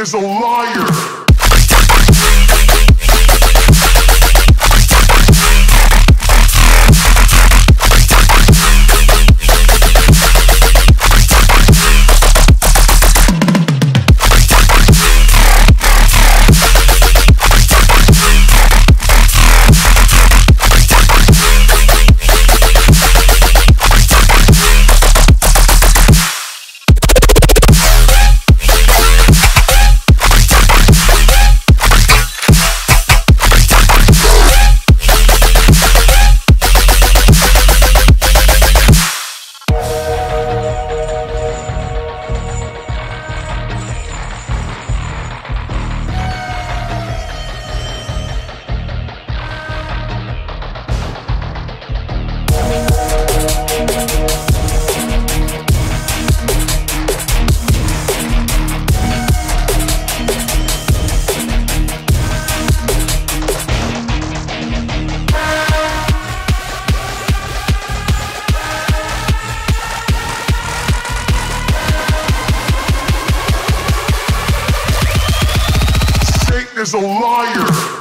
is a liar. Is a liar.